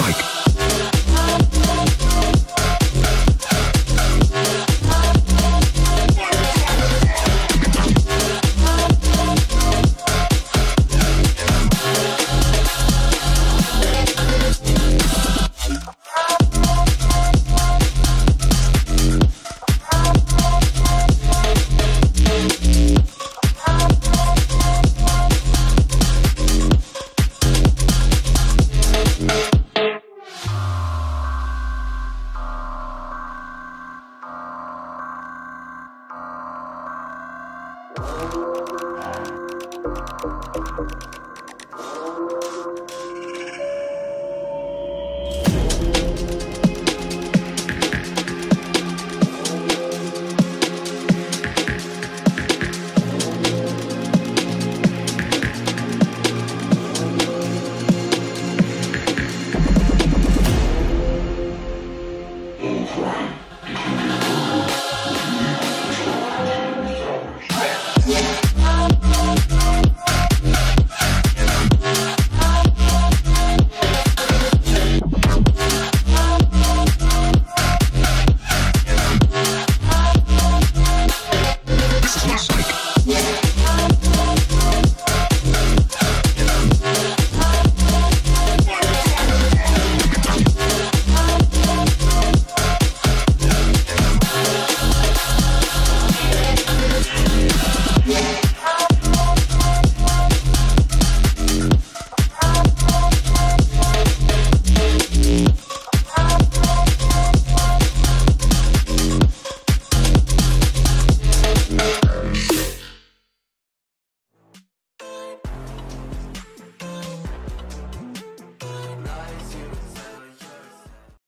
Like. Over.